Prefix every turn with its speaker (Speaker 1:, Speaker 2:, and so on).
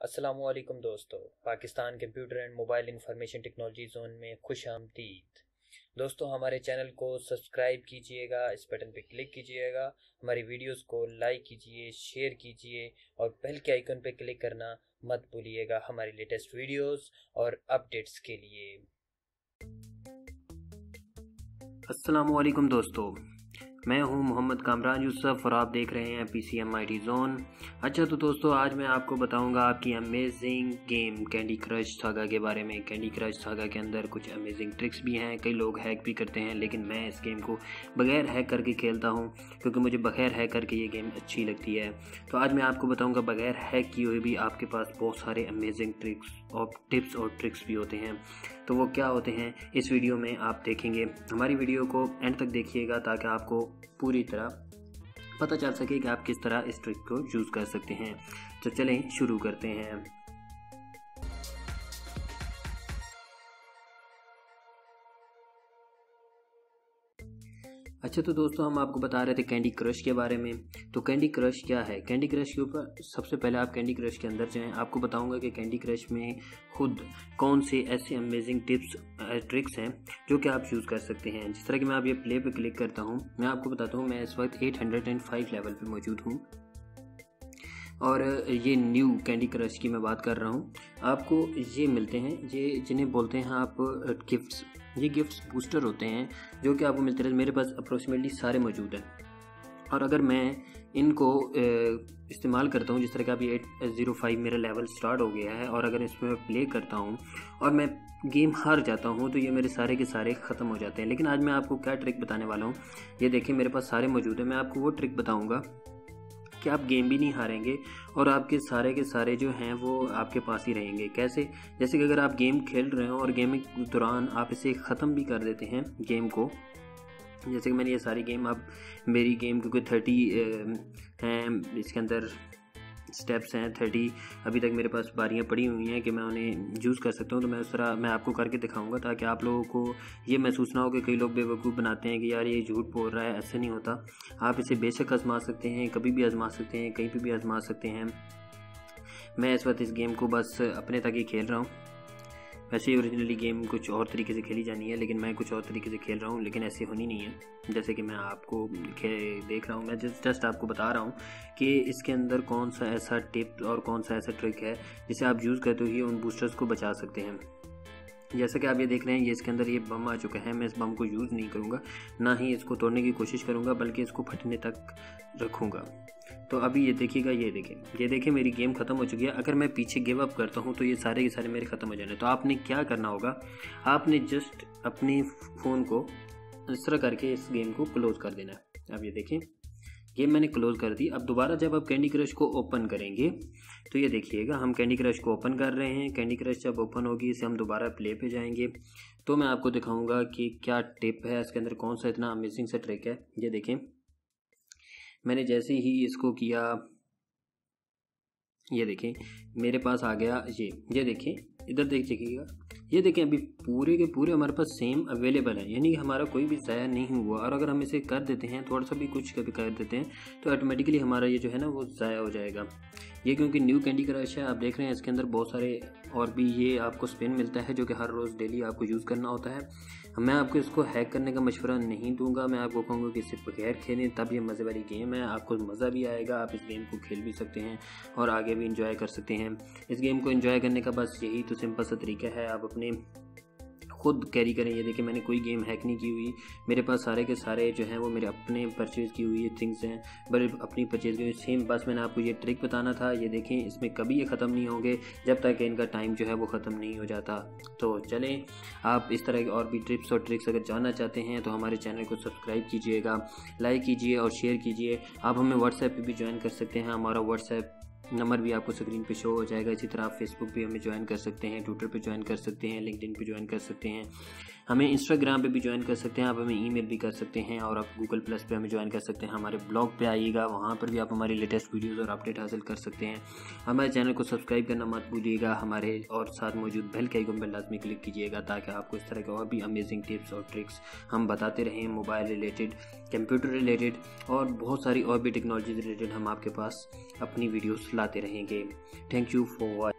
Speaker 1: असलकुम दोस्तों, Pakistan computer and mobile information technology zone में खुश आमदीद दोस्तों, हमारे चैनल को सब्सक्राइब कीजिएगा, इस बटन पर क्लिक कीजिएगा, हमारी वीडियोस को लाइक कीजिए, शेयर कीजिए और बेल के आइकन पर क्लिक करना मत भूलिएगा हमारी लेटेस्ट वीडियोस और अपडेट्स के लिए।
Speaker 2: असलकुम दोस्तों मैं हूँ मोहम्मद कामरान यूसुफ और आप देख रहे हैं P C M I T zone अच्छा तो दोस्तों, आज मैं आपको बताऊँगा आपकी amazing game candy crush saga के बारे में। कैंडी क्रश सागा के अंदर कुछ अमेजिंग ट्रिक्स भी हैं, कई लोग हैक भी करते हैं, लेकिन मैं इस गेम को बगैर हैक करके खेलता हूँ, क्योंकि मुझे बगैर हैक करके ये गेम अच्छी लगती है। तो आज मैं आपको बताऊँगा, बगैर हैक किए हुए भी आपके पास बहुत सारे अमेजिंग ट्रिक्स और टिप्स और ट्रिक्स भी होते हैं। तो वो क्या होते हैं, इस वीडियो में आप देखेंगे। हमारी वीडियो को एंड तक देखिएगा, ताकि आपको पूरी तरह पता चल सके कि आप किस तरह इस ट्रिक को यूज़ कर सकते हैं। तो चलें, शुरू करते हैं। अच्छा तो दोस्तों, हम आपको बता रहे थे कैंडी क्रश के बारे में। तो कैंडी क्रश क्या है? कैंडी क्रश के ऊपर सबसे पहले आप कैंडी क्रश के अंदर जाएँ। आपको बताऊँगा कि कैंडी क्रश में खुद कौन से ऐसे अमेजिंग टिप्स ट्रिक्स हैं, जो कि आप यूज़ कर सकते हैं। जिस तरह कि मैं आप ये प्ले पे क्लिक करता हूँ, मैं आपको बताता हूँ, मैं इस वक्त एट लेवल पर मौजूद हूँ। और ये न्यू कैंडी क्रश की मैं बात कर रहा हूँ। आपको ये मिलते हैं, ये जिन्हें बोलते हैं आप गिफ्ट्स ये गिफ्ट्स बूस्टर होते हैं, जो कि आपको मिलते रहते मेरे पास अप्रोक्सीमेटली सारे मौजूद हैं। और अगर मैं इनको इस्तेमाल करता हूँ, जिस तरह का अभी एट ज़ीरो फाइव मेरा लेवल स्टार्ट हो गया है, और अगर इसमें मैं प्ले करता हूँ, और मैं गेम हार जाता हूँ तो ये मेरे सारे के सारे ख़त्म हो जाते हैं। लेकिन आज मैं आपको क्या ट्रिक बताने वाला हूँ, ये देखिए मेरे पास सारे मौजूद हैं, मैं आपको वो ट्रिक बताऊँगा कि आप गेम भी नहीं हारेंगे, और आपके सारे के सारे जो हैं, वो आपके पास ही रहेंगे। कैसे? जैसे कि अगर आप गेम खेल रहे हो, और गेम के दौरान आप इसे ख़त्म भी कर देते हैं, गेम को जैसे कि मैंने ये सारी गेम अब मेरी गेम क्योंकि थर्टी हैं, इसके अंदर स्टेप्स हैं थर्टी अभी तक मेरे पास बारियाँ पड़ी हुई हैं कि मैं उन्हें यूज़ कर सकता हूँ तो मैं उस तरह मैं आपको करके दिखाऊँगा ताकि आप लोगों को ये महसूस ना हो कि कई लोग बेवकूफ़ बनाते हैं कि यार ये झूठ बोल रहा है, ऐसे नहीं होता। आप इसे बेशक आजमा सकते हैं, कभी भी आजमा सकते हैं, कहीं पर भी आजमा सकते हैं। मैं इस वक्त इस गेम को बस अपने तक ही खेल रहा हूँ। वैसे ही ओरिजिनली गेम कुछ और तरीके से खेली जानी है, लेकिन मैं कुछ और तरीके से खेल रहा हूँ, लेकिन ऐसी होनी नहीं है। जैसे कि मैं आपको देख रहा हूँ, मैं जस्ट जस्ट आपको बता रहा हूँ कि इसके अंदर कौन सा ऐसा टिप और कौन सा ऐसा ट्रिक है जिसे आप यूज़ करते हुए उन बूस्टर्स को बचा सकते हैं। जैसा कि आप ये देख रहे हैं, ये इसके अंदर ये बम आ चुका है। मैं इस बम को यूज़ नहीं करूँगा, ना ही इसको तोड़ने की कोशिश करूँगा, बल्कि इसको फटने तक रखूँगा। तो अभी ये देखिएगा, ये देखें ये देखें, मेरी गेम ख़त्म हो चुकी है। अगर मैं पीछे गिव अप करता हूँ तो ये सारे के सारे मेरे ख़त्म हो जाने। तो आपने क्या करना होगा, आपने जस्ट अपने फ़ोन को इस तरह करके इस गेम को क्लोज़ कर देना। है अब ये देखें। गेम मैंने क्लोज़ कर दी। अब दोबारा जब आप कैंडी क्रश को ओपन करेंगे तो ये देखिएगा, हम कैंडी क्रश को ओपन कर रहे हैं। कैंडी क्रश जब ओपन होगी, इसे हम दोबारा प्ले पे जाएँगे। तो मैं आपको दिखाऊँगा कि क्या टिप है, इसके अंदर कौन सा इतना अमेजिंग सा ट्रिक है। ये देखें, मैंने जैसे ही इसको किया, ये देखें, मेरे पास आ गया ये। ये देखें, इधर देख, देखिएगा। ये देखें, अभी पूरे के पूरे हमारे पास सेम अवेलेबल है। यानी कि हमारा कोई भी ज़ाया नहीं हुआ और अगर हम इसे कर देते हैं, थोड़ा सा भी कुछ कभी कर देते हैं तो ऑटोमेटिकली हमारा ये जो है ना, वो ज़ाया हो जाएगा। ये क्योंकि न्यू कैंडी क्रश है, आप देख रहे हैं, इसके अंदर बहुत सारे और भी ये आपको स्पिन मिलता है, जो कि हर रोज़ डेली आपको यूज़ करना होता है। मैं आपको इसको हैक करने का मशवरा नहीं दूँगा, मैं आपको कहूँगा कि सिर्फ़ बगैर खेलें, तब ये मज़े वाली गेम है, आपको मज़ा भी आएगा, आप इस गेम को खेल भी सकते हैं और आगे भी इंजॉय कर सकते हैं। इस गेम को इंजॉय करने का बस यही तो सिंपल सा तरीका है, आप अपने खुद कैरी करें। ये देखिए, मैंने कोई गेम हैक नहीं की हुई। मेरे पास सारे के सारे जो हैं, वो मेरे अपने परचेज़ की हुई थिंग्स हैं। बड़े अपनी परचेज़ की हुई सेम बस मैंने आपको ये ट्रिक बताना था। ये देखें, इसमें कभी ये ख़त्म नहीं होंगे। जब तक इनका टाइम जो है, वो ख़त्म नहीं हो जाता। तो चलें, आप इस तरह के और भी ट्रिप्स और ट्रिक्स अगर जानना चाहते हैं तो हमारे चैनल को सब्सक्राइब कीजिएगा लाइक कीजिए और शेयर कीजिए। आप हमें व्हाट्सएप पर भी ज्वाइन कर सकते हैं। हमारा व्हाट्सएप नंबर भी आपको स्क्रीन पे शो हो जाएगा। इसी तरह आप फेसबुक पे हमें ज्वाइन कर सकते हैं ट्विटर पे ज्वाइन कर सकते हैं लिंकडिन पे ज्वाइन कर सकते हैं। हमें इंस्टाग्राम पे भी ज्वाइन कर सकते हैं, आप हमें ईमेल भी कर सकते हैं और आप गूगल प्लस पे हमें ज्वाइन कर सकते हैं। हमारे ब्लॉग पे आइएगा, वहाँ पर भी आप हमारी लेटेस्ट वीडियोज़ और अपडेट हासिल कर सकते हैं। हमारे चैनल को सब्सक्राइब करना मत भूलिएगा, हमारे और साथ मौजूद बेल के आइकन पर लाजमी क्लिक कीजिएगा ताकि आपको इस तरह के और भी अमेजिंग टिप्स और ट्रिक्स हम बताते रहें मोबाइल रिलेटेड कंप्यूटर रिलेटेड और बहुत सारी और भी टेक्नोलॉजी रिलेटेड हम आपके पास अपनी वीडियोस लाते रहेंगे। Thank you for watch